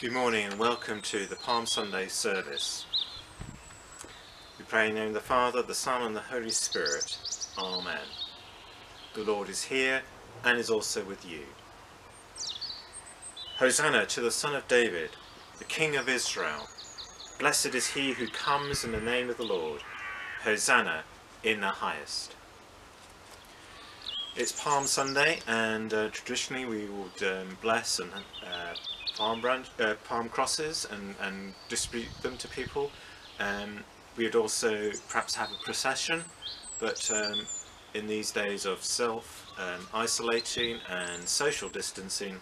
Good morning and welcome to the Palm Sunday service. We pray in the name of the Father, the Son and the Holy Spirit. Amen. The Lord is here and is also with you. Hosanna to the Son of David, the King of Israel. Blessed is he who comes in the name of the Lord. Hosanna in the highest. It's Palm Sunday and uh, traditionally we would um, bless and uh, palm, branch, uh, palm crosses and, and distribute them to people. Um, we would also perhaps have a procession, but um, in these days of self um, isolating and social distancing,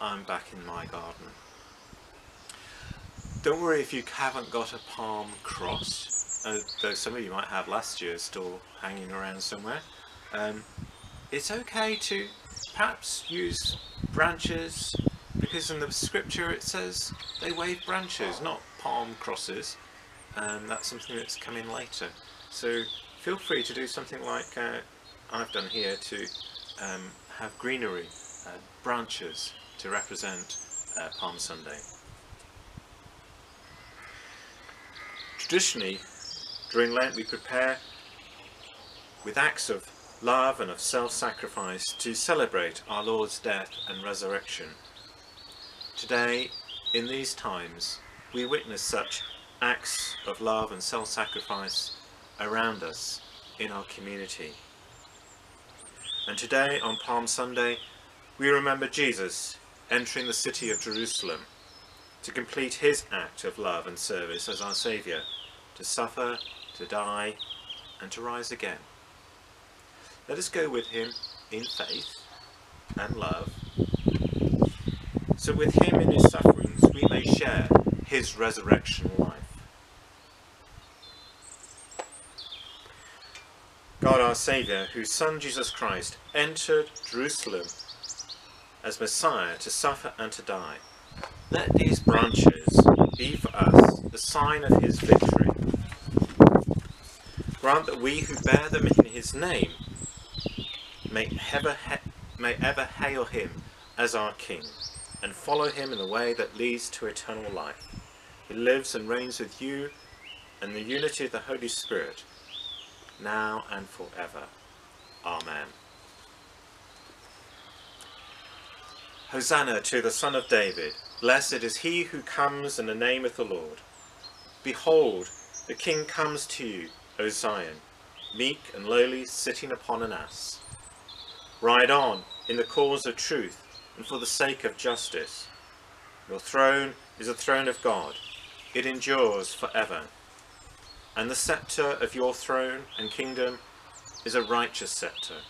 I'm back in my garden. Don't worry if you haven't got a palm cross, uh, though some of you might have last year still hanging around somewhere. Um, it's okay to perhaps use branches, because in the scripture it says they wave branches, not palm crosses. And that's something that's coming later. So feel free to do something like uh, I've done here to um, have greenery, uh, branches to represent uh, Palm Sunday. Traditionally, during Lent we prepare with acts of love and of self-sacrifice to celebrate our Lord's death and resurrection Today, in these times, we witness such acts of love and self-sacrifice around us in our community. And today, on Palm Sunday, we remember Jesus entering the city of Jerusalem to complete his act of love and service as our Saviour, to suffer, to die, and to rise again. Let us go with him in faith and love so with him in his sufferings we may share his resurrection life. God our Saviour, whose Son Jesus Christ entered Jerusalem as Messiah to suffer and to die, let these branches be for us the sign of his victory. Grant that we who bear them in his name may ever, may ever hail him as our King and follow him in the way that leads to eternal life. He lives and reigns with you in the unity of the Holy Spirit, now and forever. Amen. Hosanna to the Son of David. Blessed is he who comes in the name of the Lord. Behold, the King comes to you, O Zion, meek and lowly, sitting upon an ass. Ride on in the cause of truth and for the sake of justice. Your throne is a throne of God. It endures forever. And the sceptre of your throne and kingdom is a righteous sceptre.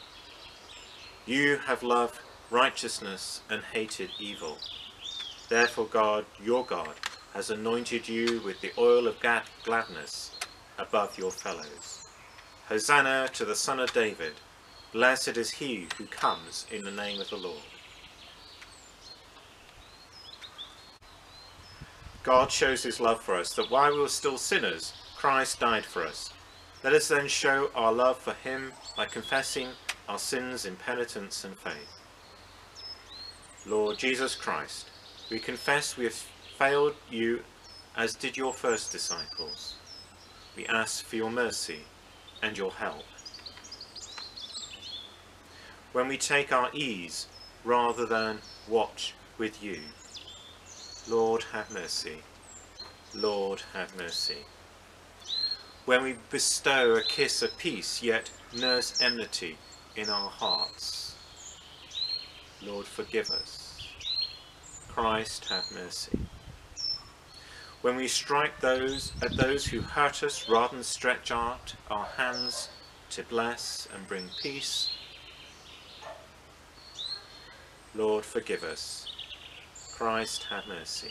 You have loved righteousness and hated evil. Therefore God, your God, has anointed you with the oil of gladness above your fellows. Hosanna to the Son of David. Blessed is he who comes in the name of the Lord. God shows his love for us, that while we were still sinners, Christ died for us. Let us then show our love for him by confessing our sins in penitence and faith. Lord Jesus Christ, we confess we have failed you as did your first disciples. We ask for your mercy and your help. When we take our ease rather than watch with you, Lord have mercy. Lord have mercy. When we bestow a kiss of peace, yet nurse enmity in our hearts, Lord forgive us. Christ have mercy. When we strike those at those who hurt us rather than stretch out our hands to bless and bring peace, Lord forgive us. Christ have mercy.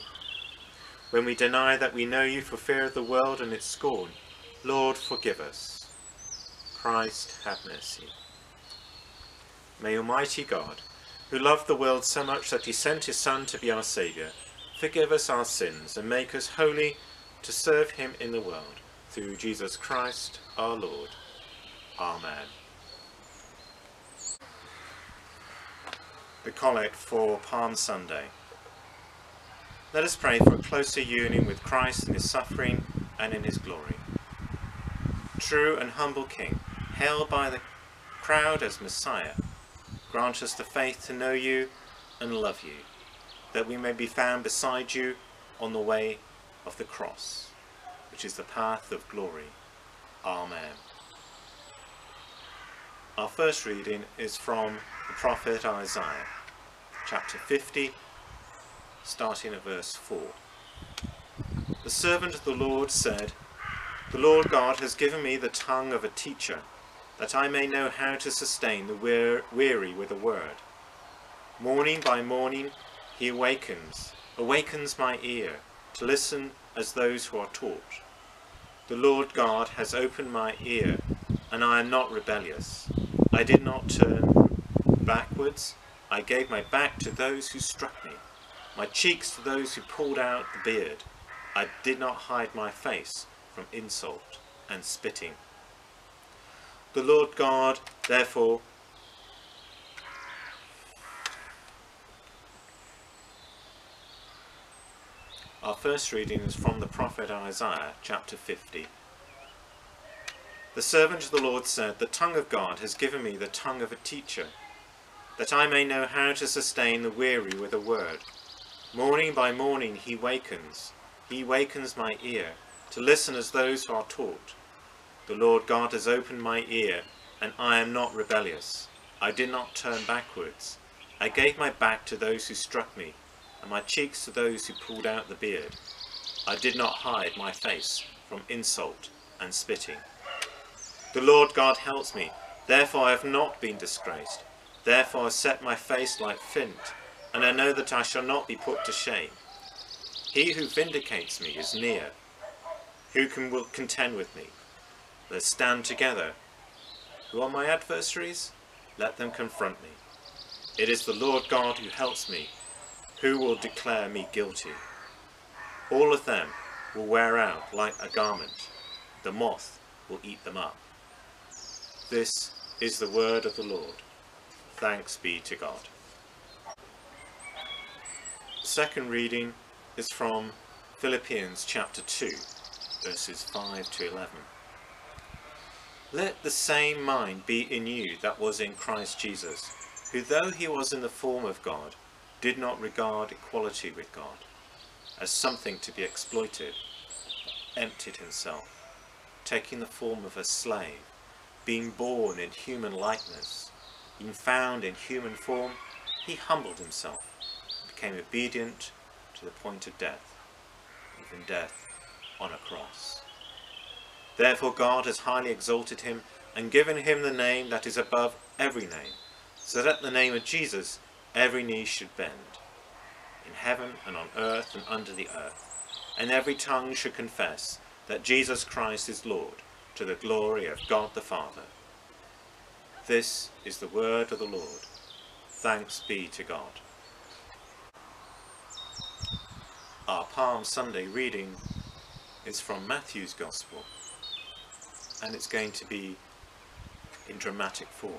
When we deny that we know you for fear of the world and its scorn, Lord, forgive us. Christ, have mercy. May Almighty God, who loved the world so much that he sent his Son to be our Saviour, forgive us our sins and make us holy to serve him in the world, through Jesus Christ our Lord. Amen. The Collect for Palm Sunday. Let us pray for a closer union with Christ in his suffering and in his glory. True and humble King, hailed by the crowd as Messiah, grant us the faith to know you and love you, that we may be found beside you on the way of the cross, which is the path of glory. Amen. Our first reading is from the prophet Isaiah, chapter 50, starting at verse 4. The servant of the Lord said, The Lord God has given me the tongue of a teacher, that I may know how to sustain the weary with a word. Morning by morning he awakens, awakens my ear, to listen as those who are taught. The Lord God has opened my ear, and I am not rebellious. I did not turn backwards. I gave my back to those who struck me, my cheeks to those who pulled out the beard. I did not hide my face from insult and spitting. The Lord God, therefore, Our first reading is from the prophet Isaiah, chapter 50. The servant of the Lord said, The tongue of God has given me the tongue of a teacher, that I may know how to sustain the weary with a word. Morning by morning he wakens, he wakens my ear, to listen as those who are taught. The Lord God has opened my ear, and I am not rebellious. I did not turn backwards. I gave my back to those who struck me, and my cheeks to those who pulled out the beard. I did not hide my face from insult and spitting. The Lord God helps me, therefore I have not been disgraced. Therefore I set my face like flint, and I know that I shall not be put to shame. He who vindicates me is near. Who can will contend with me? Let's stand together. Who are my adversaries? Let them confront me. It is the Lord God who helps me, who will declare me guilty? All of them will wear out like a garment. The moth will eat them up. This is the word of the Lord. Thanks be to God. Second reading is from Philippians chapter 2, verses 5 to 11. Let the same mind be in you that was in Christ Jesus, who though he was in the form of God, did not regard equality with God as something to be exploited, emptied himself, taking the form of a slave, being born in human likeness, being found in human form, he humbled himself, became obedient to the point of death, even death on a cross. Therefore God has highly exalted him and given him the name that is above every name, so that the name of Jesus every knee should bend, in heaven and on earth and under the earth, and every tongue should confess that Jesus Christ is Lord, to the glory of God the Father. This is the word of the Lord. Thanks be to God. Our Palm Sunday reading is from Matthew's Gospel, and it's going to be in dramatic form.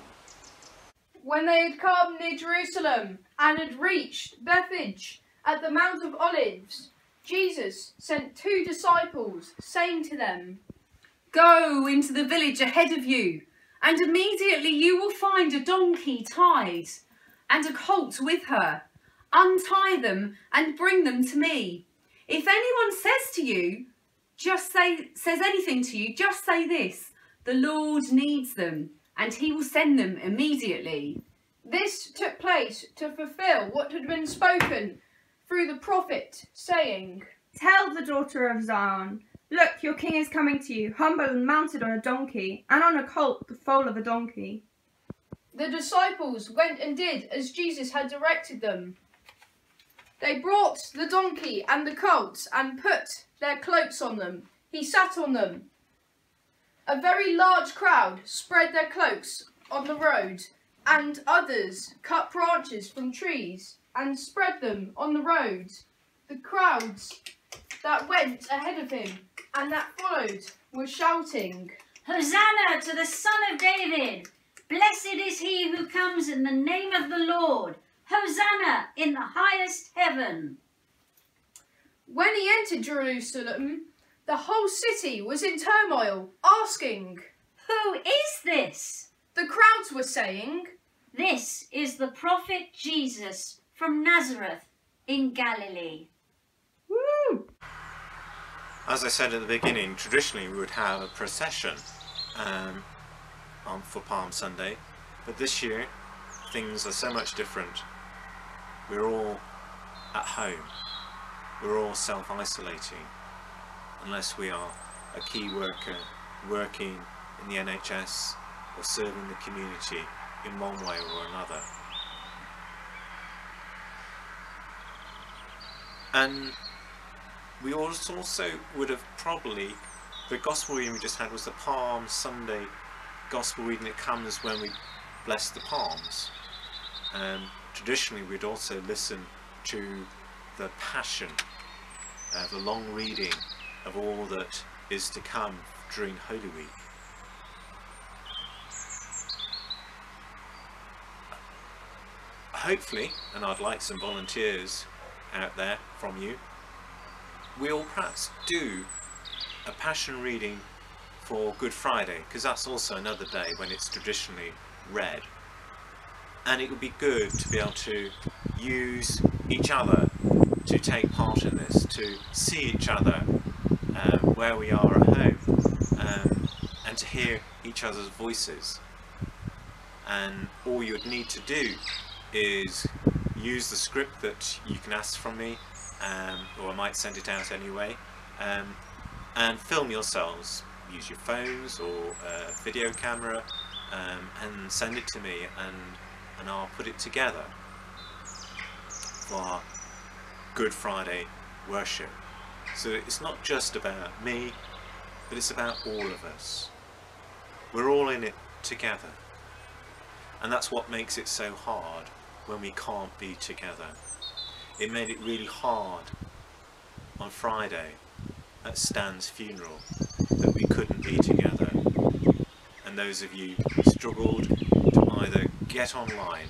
When they had come near Jerusalem and had reached Bethphage at the Mount of Olives, Jesus sent two disciples, saying to them, Go into the village ahead of you, and immediately you will find a donkey tied, and a colt with her. Untie them and bring them to me. If anyone says to you, just say says anything to you, just say this, the Lord needs them and he will send them immediately. This took place to fulfill what had been spoken through the prophet, saying, Tell the daughter of Zion, Look, your king is coming to you, humble and mounted on a donkey, and on a colt, the foal of a donkey. The disciples went and did as Jesus had directed them. They brought the donkey and the colt and put their cloaks on them. He sat on them a very large crowd spread their cloaks on the road, and others cut branches from trees and spread them on the road. The crowds that went ahead of him and that followed were shouting, Hosanna to the Son of David! Blessed is he who comes in the name of the Lord! Hosanna in the highest heaven! When he entered Jerusalem, the whole city was in turmoil, asking. Who is this? The crowds were saying, This is the prophet Jesus from Nazareth in Galilee. Woo! As I said at the beginning, traditionally we would have a procession um, on, for Palm Sunday, but this year things are so much different. We're all at home. We're all self-isolating, unless we are a key worker working in the NHS or serving the community in one way or another. And we also would have probably the gospel reading we just had was the Palm Sunday gospel reading that comes when we bless the palms. Um, traditionally, we'd also listen to the Passion, uh, the long reading of all that is to come during Holy Week. Hopefully, and I'd like some volunteers out there from you, we'll perhaps do a Passion reading for Good Friday, because that's also another day when it's traditionally read. And it would be good to be able to use each other to take part in this, to see each other um, where we are at home, um, and to hear each other's voices. And all you would need to do is use the script that you can ask from me, um, or I might send it out anyway, um, and film yourselves. Use your phones or a video camera um, and send it to me and, and I'll put it together for Good Friday worship. So it's not just about me, but it's about all of us. We're all in it together. And that's what makes it so hard when we can't be together. It made it really hard on Friday at Stan's funeral that we couldn't be together. And those of you who struggled either get online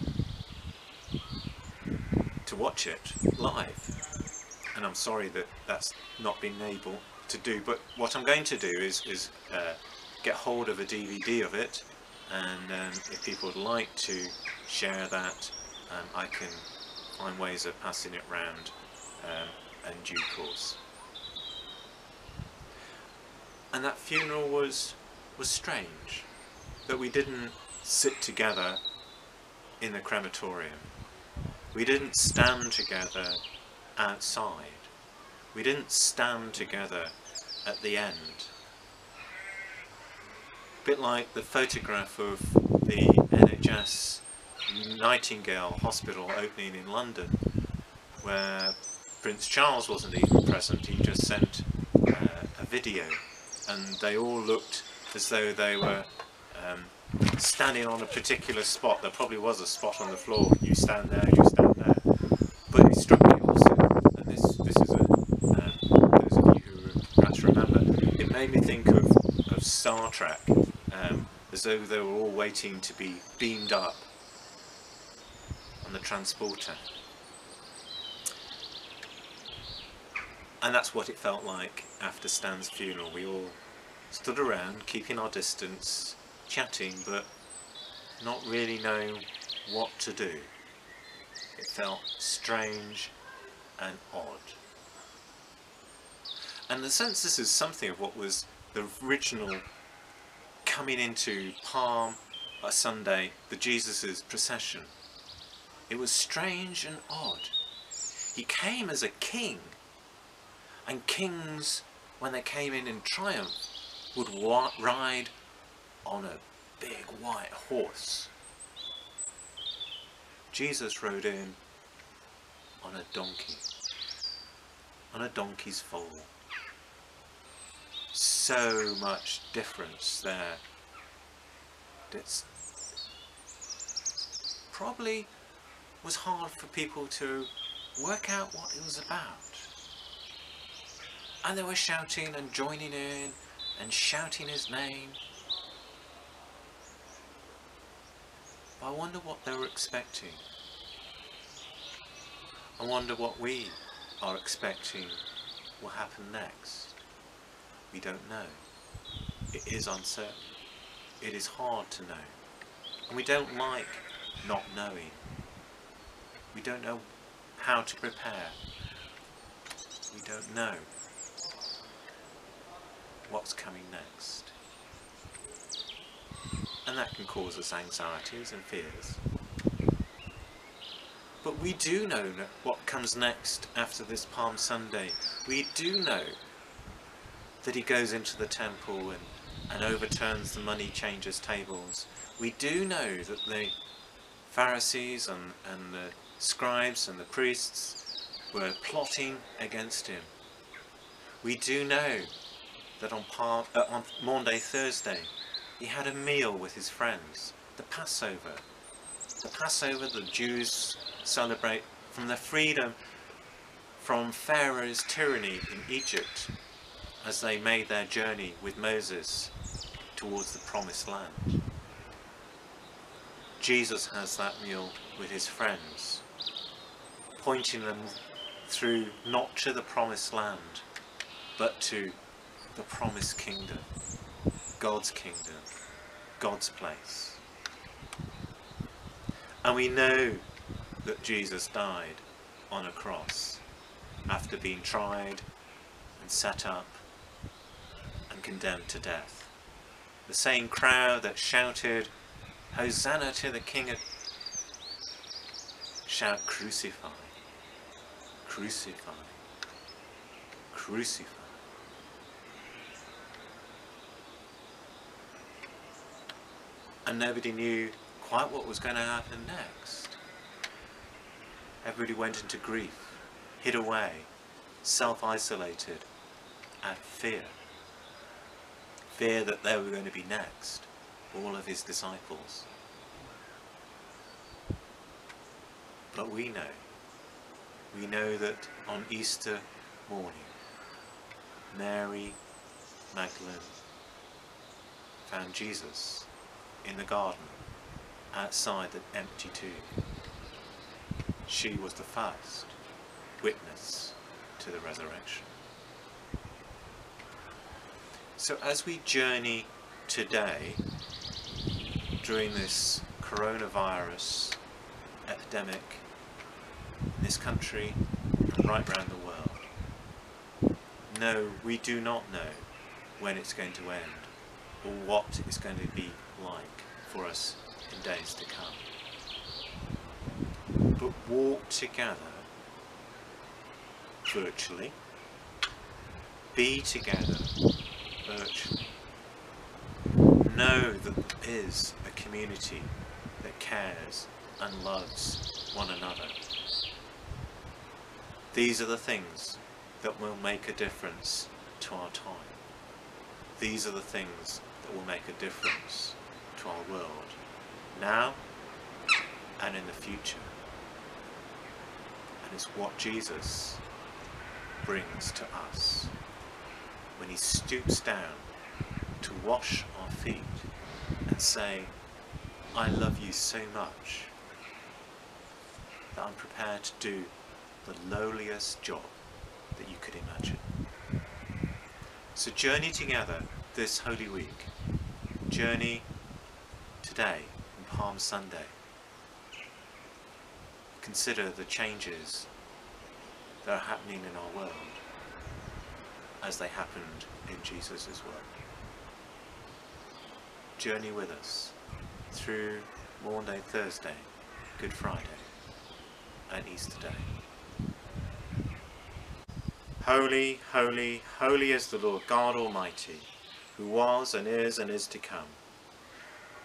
to watch it live. And I'm sorry that that's not been able to do, but what I'm going to do is, is uh, get hold of a DVD of it and um, if people would like to share that um, I can find ways of passing it round um, in due course. And that funeral was was strange, that we didn't sit together in the crematorium. We didn't stand together outside. We didn't stand together at the end. A bit like the photograph of the NHS Nightingale Hospital opening in London, where Prince Charles wasn't even present, he just sent uh, a video, and they all looked as though they were um, standing on a particular spot. There probably was a spot on the floor. You stand there, you stand there. But it struck me also, and this this is a um, those of you who perhaps remember, it made me think of, of Star Trek, um, as though they were all waiting to be beamed up on the transporter. And that's what it felt like after Stan's funeral. We all stood around, keeping our distance, chatting, but not really knowing what to do. It felt strange and odd. And the sense, this is something of what was the original coming into Palm a Sunday, the Jesus's procession. It was strange and odd. He came as a king, and kings, when they came in in triumph, would ride on a big white horse. Jesus rode in on a donkey, on a donkey's foal. So much difference there. It's probably was hard for people to work out what it was about. And they were shouting and joining in and shouting his name. I wonder what they were expecting. I wonder what we are expecting will happen next? We don't know. It is uncertain. It is hard to know. And we don't like not knowing. We don't know how to prepare. We don't know what's coming next. And that can cause us anxieties and fears. But we do know what comes next after this Palm Sunday. We do know that he goes into the temple and, and overturns the money changers' tables. We do know that the Pharisees and, and the scribes and the priests were plotting against him. We do know that on, Palm, uh, on Maundy Thursday he had a meal with his friends, the Passover. The Passover the Jews celebrate from their freedom from Pharaoh's tyranny in Egypt as they made their journey with Moses towards the promised land. Jesus has that meal with his friends, pointing them through not to the promised land, but to the promised kingdom, God's kingdom, God's place. And we know that Jesus died on a cross after being tried and set up and condemned to death. The same crowd that shouted, Hosanna to the King of... Shout, crucify, crucify, crucify. And nobody knew quite what was going to happen next. Everybody went into grief, hid away, self-isolated, and fear. Fear that they were going to be next, all of his disciples. But we know, we know that on Easter morning, Mary Magdalene found Jesus in the garden outside the empty tomb. She was the first witness to the resurrection. So as we journey today during this coronavirus epidemic in this country and right around the world, no, we do not know when it's going to end or what it's going to be like for us in days to come. But walk together virtually, be together virtually. Know that there is a community that cares and loves one another. These are the things that will make a difference to our time. These are the things that will make a difference to our world, now and in the future. And it's what Jesus brings to us when he stoops down to wash our feet and say, I love you so much that I'm prepared to do the lowliest job that you could imagine. So journey together this Holy Week. Journey today in Palm Sunday. Consider the changes that are happening in our world as they happened in Jesus' world. Journey with us through Maundy Thursday, Good Friday and Easter Day. Holy, holy, holy is the Lord God Almighty, who was and is and is to come.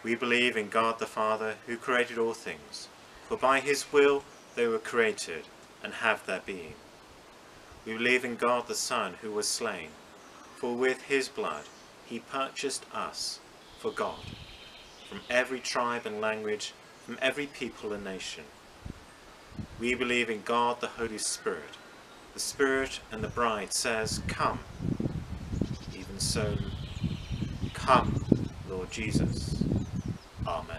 We believe in God the Father, who created all things, for by his will they were created and have their being. We believe in God the Son, who was slain, for with his blood he purchased us for God, from every tribe and language, from every people and nation. We believe in God the Holy Spirit. The Spirit and the bride says, Come. Even so, come, Lord Jesus. Amen.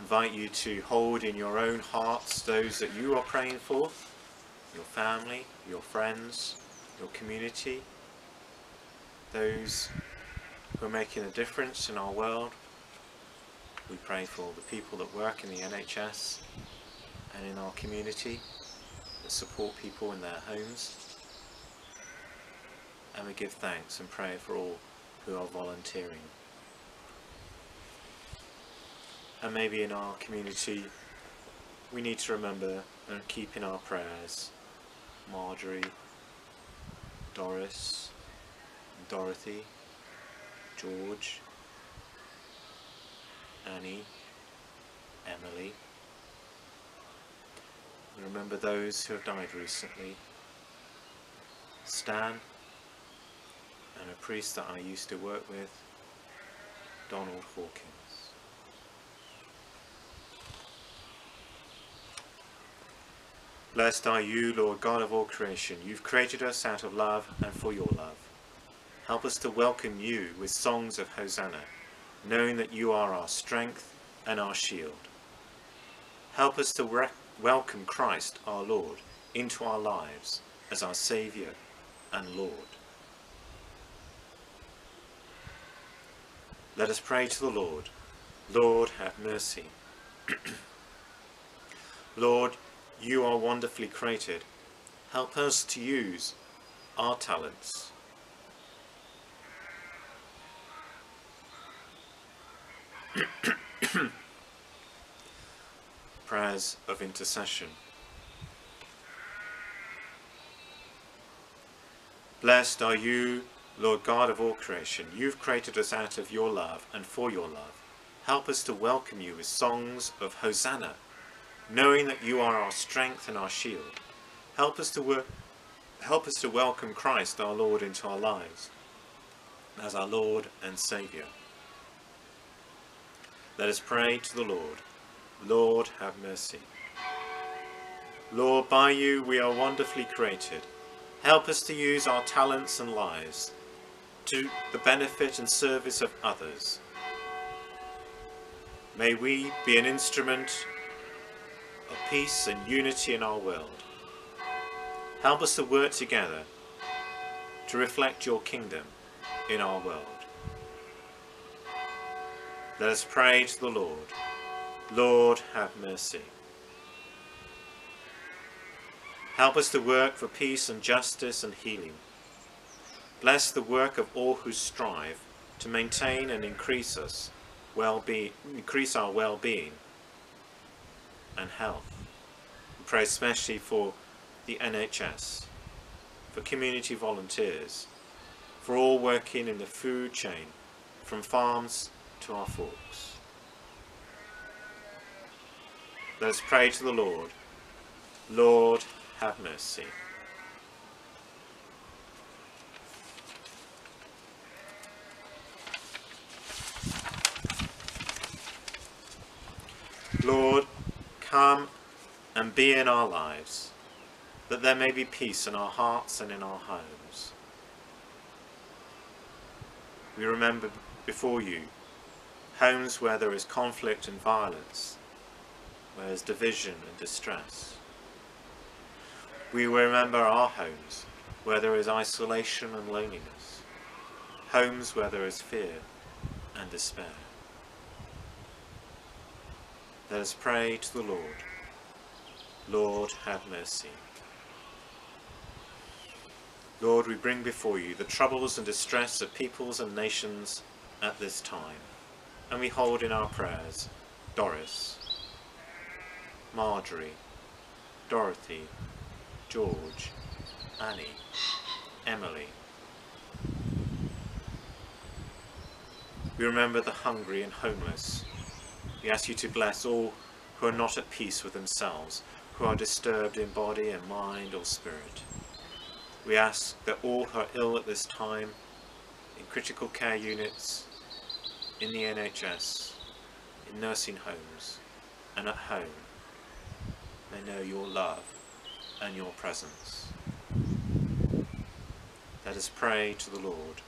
invite you to hold in your own hearts those that you are praying for, your family, your friends, your community, those who are making a difference in our world. We pray for the people that work in the NHS and in our community that support people in their homes. And we give thanks and pray for all who are volunteering. And maybe in our community we need to remember and keep in our prayers Marjorie, Doris, Dorothy, George, Annie, Emily. Remember those who have died recently. Stan, and a priest that I used to work with, Donald Hawkins. Blessed are you, Lord God of all creation. You've created us out of love and for your love. Help us to welcome you with songs of Hosanna, knowing that you are our strength and our shield. Help us to welcome Christ, our Lord, into our lives as our Saviour and Lord. Let us pray to the Lord. Lord, have mercy. Lord, you are wonderfully created. Help us to use our talents. Prayers of intercession. Blessed are you, Lord God of all creation. You've created us out of your love and for your love. Help us to welcome you with songs of Hosanna knowing that you are our strength and our shield. Help us to work, help us to welcome Christ our Lord into our lives as our Lord and Saviour. Let us pray to the Lord. Lord, have mercy. Lord, by you we are wonderfully created. Help us to use our talents and lives to the benefit and service of others. May we be an instrument of peace and unity in our world. Help us to work together to reflect your kingdom in our world. Let us pray to the Lord. Lord, have mercy. Help us to work for peace and justice and healing. Bless the work of all who strive to maintain and increase us well-being, increase our well-being and health. We pray especially for the NHS, for community volunteers, for all working in the food chain, from farms to our forks. Let us pray to the Lord. Lord, have mercy. Lord, come and be in our lives, that there may be peace in our hearts and in our homes. We remember before you homes where there is conflict and violence, where there is division and distress. We remember our homes where there is isolation and loneliness, homes where there is fear and despair. Let us pray to the Lord. Lord, have mercy. Lord, we bring before you the troubles and distress of peoples and nations at this time, and we hold in our prayers Doris, Marjorie, Dorothy, George, Annie, Emily. We remember the hungry and homeless, we ask you to bless all who are not at peace with themselves, who are disturbed in body and mind or spirit. We ask that all who are ill at this time, in critical care units, in the NHS, in nursing homes, and at home, may know your love and your presence. Let us pray to the Lord.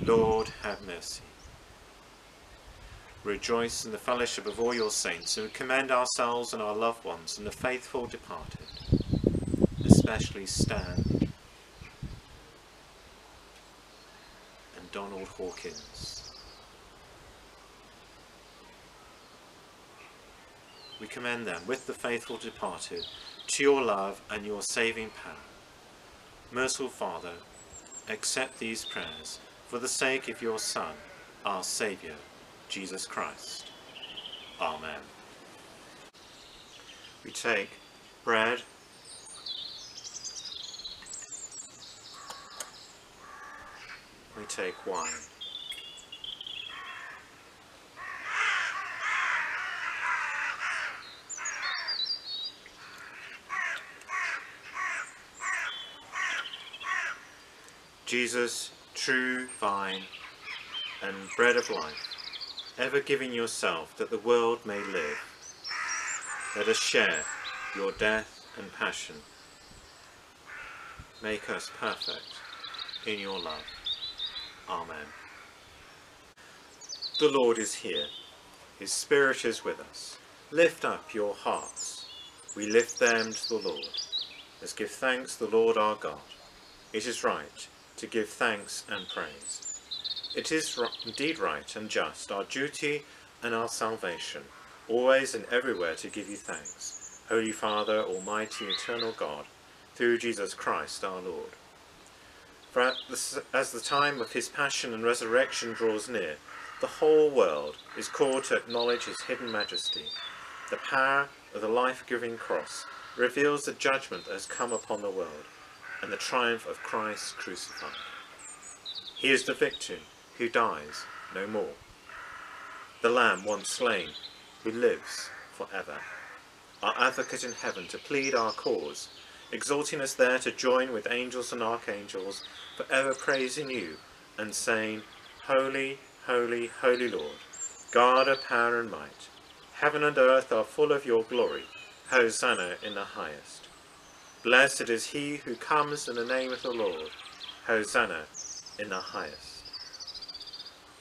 Lord, have mercy rejoice in the fellowship of all your saints, and commend ourselves and our loved ones and the faithful departed, especially Stan, and Donald Hawkins. We commend them with the faithful departed to your love and your saving power. Merciful Father, accept these prayers for the sake of your Son, our Saviour, Jesus Christ. Amen. We take bread we take wine. Jesus, true vine and bread of life, ever giving yourself that the world may live, let us share your death and passion. Make us perfect in your love. Amen. The Lord is here. His Spirit is with us. Lift up your hearts. We lift them to the Lord. Let's give thanks to the Lord our God. It is right to give thanks and praise. It is indeed right and just, our duty and our salvation, always and everywhere to give you thanks, Holy Father, Almighty, Eternal God, through Jesus Christ our Lord. For as the time of his passion and resurrection draws near, the whole world is called to acknowledge his hidden majesty. The power of the life-giving cross reveals the judgment that has come upon the world and the triumph of Christ crucified. He is the victim who dies no more. The Lamb once slain who lives for ever. Our advocate in heaven to plead our cause, exhorting us there to join with angels and archangels, for ever praising you and saying, Holy, holy, holy Lord, God of power and might, heaven and earth are full of your glory. Hosanna in the highest. Blessed is he who comes in the name of the Lord. Hosanna in the highest.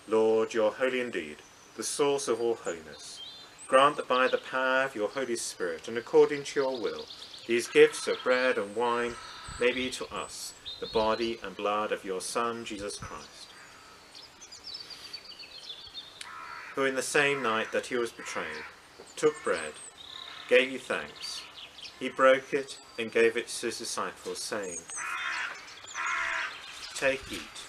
Lord, you are holy indeed, the source of all holiness. Grant that by the power of your Holy Spirit and according to your will, these gifts of bread and wine may be to us the body and blood of your Son, Jesus Christ, who in the same night that he was betrayed took bread, gave you thanks. He broke it and gave it to his disciples, saying, Take, eat.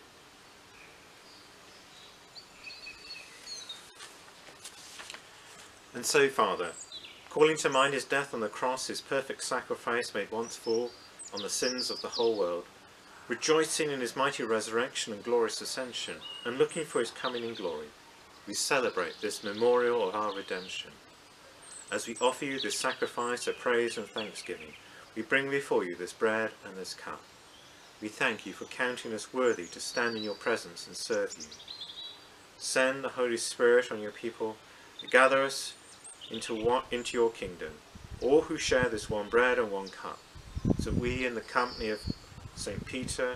And so, Father, calling to mind his death on the cross, his perfect sacrifice made once for all on the sins of the whole world, rejoicing in his mighty resurrection and glorious ascension, and looking for his coming in glory, we celebrate this memorial of our redemption. As we offer you this sacrifice of praise and thanksgiving, we bring before you this bread and this cup. We thank you for counting us worthy to stand in your presence and serve you. Send the Holy Spirit on your people gather us into, one, into your kingdom, all who share this one bread and one cup, so we in the company of St. Peter,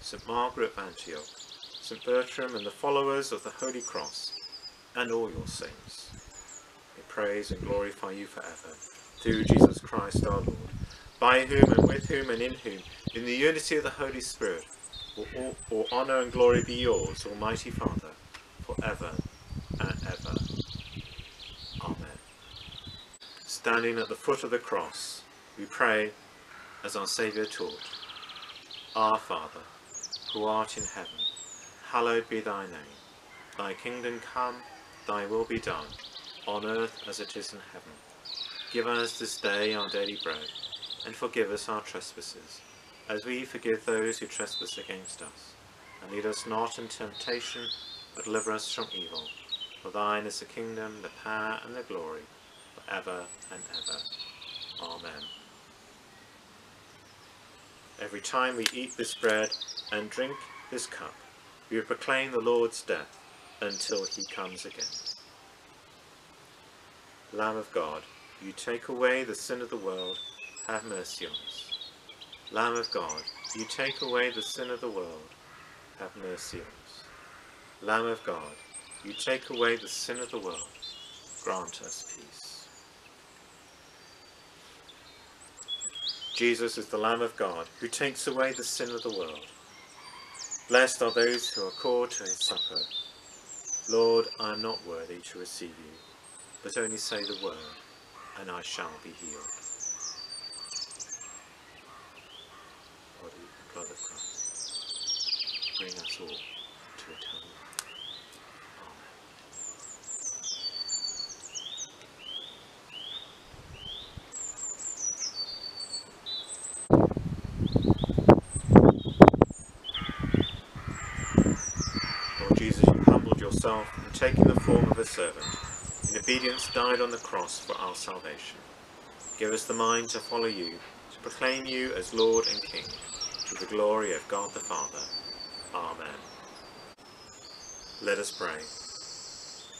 St. Margaret of Antioch, St. Bertram and the followers of the Holy Cross, and all your saints. We praise and glorify you forever, through Jesus Christ our Lord, by whom and with whom and in whom, in the unity of the Holy Spirit, will all, all honour and glory be yours, Almighty Father, forever and ever. Amen. Standing at the foot of the cross, we pray as our Saviour taught. Our Father, who art in heaven, hallowed be thy name. Thy kingdom come, thy will be done, on earth as it is in heaven. Give us this day our daily bread, and forgive us our trespasses, as we forgive those who trespass against us. And lead us not into temptation, but deliver us from evil. For thine is the kingdom, the power, and the glory, ever and ever. Amen. Every time we eat this bread and drink this cup, we proclaim the Lord's death until he comes again. Lamb of God, you take away the sin of the world, have mercy on us. Lamb of God, you take away the sin of the world, have mercy on us. Lamb of God, you take away the sin of the world, grant us peace. Jesus is the Lamb of God who takes away the sin of the world. Blessed are those who are called to his supper. Lord, I am not worthy to receive you, but only say the word, and I shall be healed. Body and blood of Christ, bring us all to eternal life. Amen. Lord Jesus, you yourself and taking the form of a servant, in obedience died on the cross for our salvation. Give us the mind to follow you, to proclaim you as Lord and King, to the glory of God the Father. Amen. Let us pray.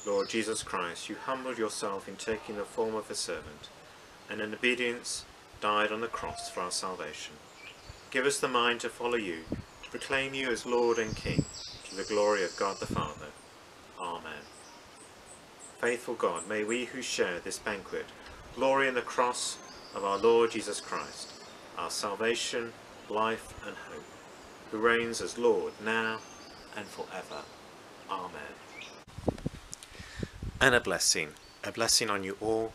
Lord Jesus Christ, you humbled yourself in taking the form of a servant, and in obedience died on the cross for our salvation. Give us the mind to follow you, to proclaim you as Lord and King, to the glory of God the Father. Faithful God, may we who share this banquet glory in the cross of our Lord Jesus Christ, our salvation, life and hope, who reigns as Lord now and forever. Amen. And a blessing, a blessing on you all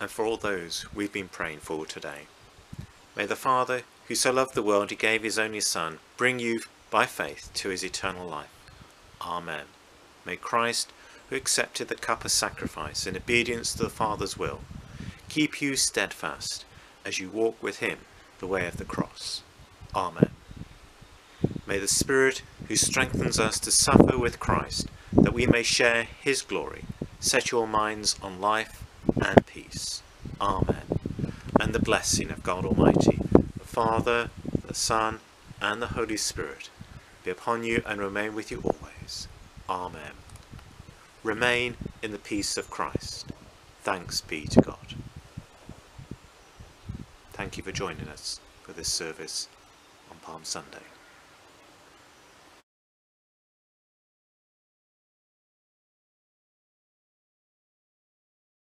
and for all those we've been praying for today. May the Father, who so loved the world he gave his only Son, bring you by faith to his eternal life. Amen. May Christ, who accepted the cup of sacrifice in obedience to the Father's will, keep you steadfast as you walk with him the way of the cross. Amen. May the Spirit, who strengthens us to suffer with Christ, that we may share his glory, set your minds on life and peace. Amen. And the blessing of God Almighty, the Father, the Son, and the Holy Spirit be upon you and remain with you always. Amen. Remain in the peace of Christ. Thanks be to God. Thank you for joining us for this service on Palm Sunday.